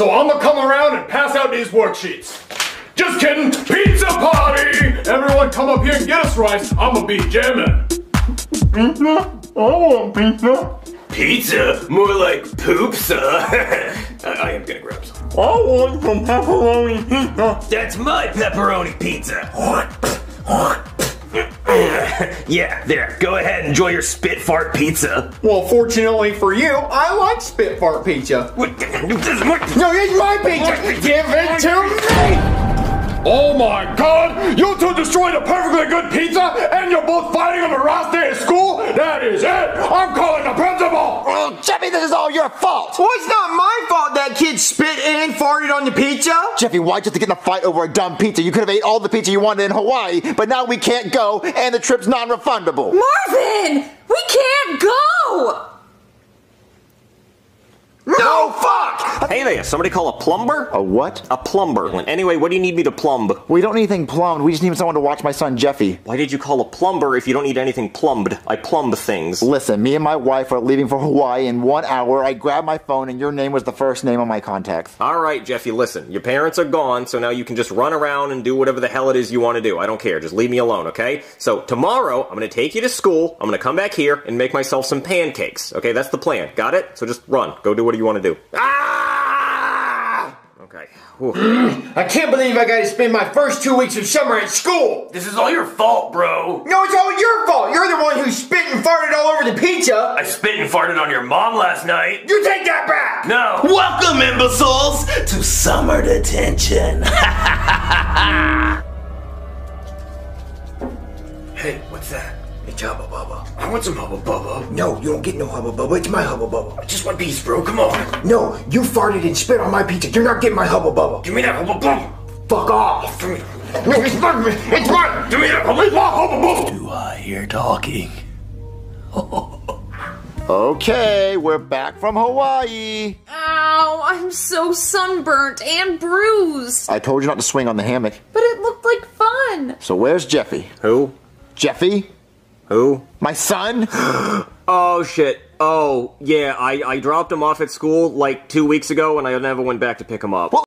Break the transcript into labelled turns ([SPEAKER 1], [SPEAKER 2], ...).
[SPEAKER 1] So I'm gonna come around and pass out these worksheets. Just kidding, pizza party! Everyone come up here and get us rice. I'm gonna be jamming.
[SPEAKER 2] Pizza? I want pizza.
[SPEAKER 3] Pizza? More like poopsa. I, I am gonna grab some.
[SPEAKER 2] I want some pepperoni pizza.
[SPEAKER 3] That's my pepperoni pizza. yeah, there. Go ahead, enjoy your spit fart pizza.
[SPEAKER 4] Well, fortunately for you, I like spit fart pizza.
[SPEAKER 3] What? This is my-
[SPEAKER 4] No, it's my pizza. Give it to me.
[SPEAKER 1] Oh my god! You two destroyed a perfectly good pizza and you're both fighting on the last day of school? That is it! I'm calling the principal!
[SPEAKER 4] Well, Jeffy, this is all your fault. Well, it's not my fault that kid spit and farted on the pizza. Jeffy, why'd you have to get in a fight over a dumb pizza? You could have ate all the pizza you wanted in Hawaii, but now we can't go and the trip's non-refundable.
[SPEAKER 5] Marvin! We can't go!
[SPEAKER 4] No, fuck!
[SPEAKER 3] Hey there, somebody call a plumber?
[SPEAKER 4] A what?
[SPEAKER 3] A plumber. Anyway, what do you need me to plumb?
[SPEAKER 4] We don't need anything plumbed. We just need someone to watch my son Jeffy.
[SPEAKER 3] Why did you call a plumber if you don't need anything plumbed? I plumb things.
[SPEAKER 4] Listen, me and my wife are leaving for Hawaii in one hour. I grabbed my phone and your name was the first name on my contacts.
[SPEAKER 3] Alright, Jeffy, listen. Your parents are gone, so now you can just run around and do whatever the hell it is you want to do. I don't care. Just leave me alone, okay? So, tomorrow, I'm gonna take you to school, I'm gonna come back here and make myself some pancakes. Okay, that's the plan. Got it? So just run. Go do what you want to do.
[SPEAKER 4] Ah!
[SPEAKER 3] Okay.
[SPEAKER 4] I can't believe I gotta spend my first two weeks of summer at school.
[SPEAKER 3] This is all your fault, bro.
[SPEAKER 4] No, it's all your fault. You're the one who spit and farted all over the pizza.
[SPEAKER 3] I spit and farted on your mom last night.
[SPEAKER 4] You take that back.
[SPEAKER 3] No.
[SPEAKER 6] Welcome, imbeciles, to summer detention.
[SPEAKER 3] Hey, what's that? It's Hubba Bubba. I want some Hubba Bubba.
[SPEAKER 7] No, you don't get no Hubba Bubba. It's my Hubba Bubba.
[SPEAKER 3] Just one piece, bro. Come on.
[SPEAKER 7] No, you farted and spit on my pizza. You're not getting my Hubba Bubba.
[SPEAKER 3] Give me that Hubba Bubba.
[SPEAKER 7] Fuck off.
[SPEAKER 3] Give me,
[SPEAKER 4] No, it's mine. It's mine.
[SPEAKER 3] give me that Hubba Bubba.
[SPEAKER 6] Do I hear talking?
[SPEAKER 4] Okay, we're back from Hawaii.
[SPEAKER 5] Ow, I'm so sunburnt and bruised.
[SPEAKER 4] I told you not to swing on the hammock.
[SPEAKER 5] But it looked like fun.
[SPEAKER 4] So where's Jeffy?
[SPEAKER 3] Who?
[SPEAKER 4] Jeffy?
[SPEAKER 3] Who?
[SPEAKER 4] My son?
[SPEAKER 3] Oh shit. Oh, yeah, I, I dropped him off at school like two weeks ago and I never went back to pick him up.